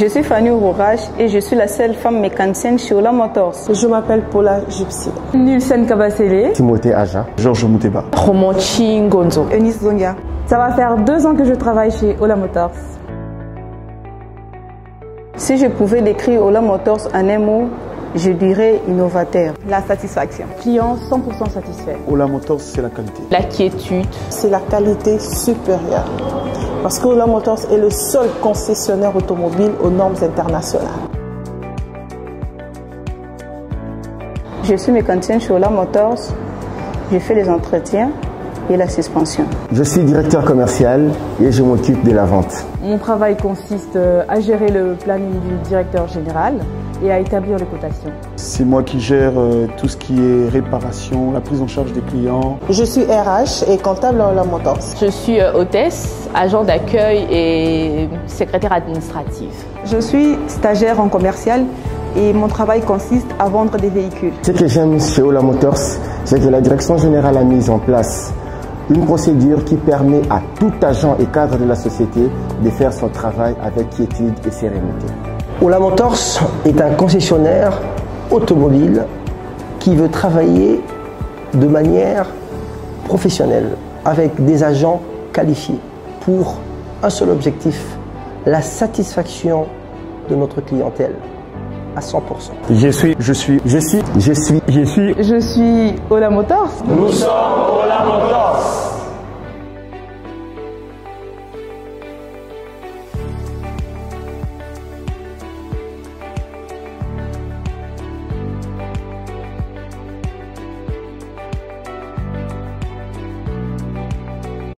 Je suis Fanny Rourage et je suis la seule femme mécanicienne chez Ola Motors. Je m'appelle Paula Gypsy. Nilsen Kabasele. Timothée Aja. Georges Mouteba. Romonchi Ngonzo. Eunice Zonga. Ça va faire deux ans que je travaille chez Ola Motors. Si je pouvais décrire Ola Motors en un mot, je dirais innovateur. La satisfaction. Client 100% satisfait. Ola Motors, c'est la qualité. La quiétude. C'est la qualité supérieure. Parce que Ola Motors est le seul concessionnaire automobile aux normes internationales. Je suis mécanicien chez Ola Motors. Je fais les entretiens et la suspension. Je suis directeur commercial et je m'occupe de la vente. Mon travail consiste à gérer le planning du directeur général et à établir les cotations. C'est moi qui gère tout ce qui est réparation, la prise en charge des clients. Je suis RH et comptable à Ola Motors. Je suis hôtesse, agent d'accueil et secrétaire administrative. Je suis stagiaire en commercial et mon travail consiste à vendre des véhicules. Ce que j'aime chez Ola Motors, c'est que la direction générale a mis en place une procédure qui permet à tout agent et cadre de la société de faire son travail avec quiétude et sérénité. Ola Motors est un concessionnaire automobile qui veut travailler de manière professionnelle avec des agents qualifiés pour un seul objectif, la satisfaction de notre clientèle à 100%. Je suis, je suis, je suis, je suis, je suis, je suis Ola Motors. Nous sommes Ola Motors.